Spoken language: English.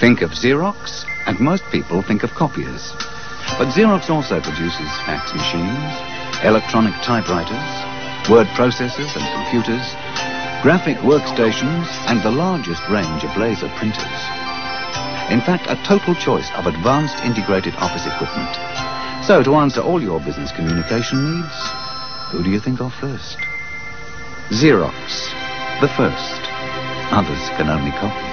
Think of Xerox, and most people think of copiers. But Xerox also produces fax machines, electronic typewriters, word processors and computers, graphic workstations, and the largest range of laser printers. In fact, a total choice of advanced integrated office equipment. So, to answer all your business communication needs, who do you think of first? Xerox, the first. Others can only copy.